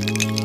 you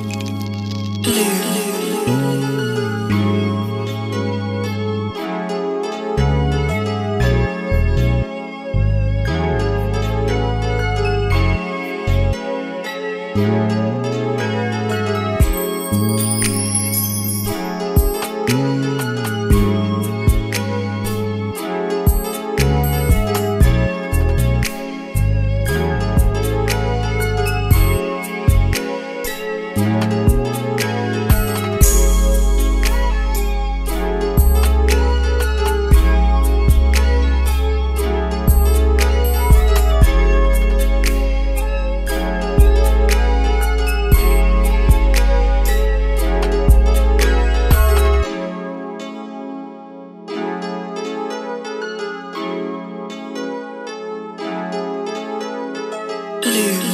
live.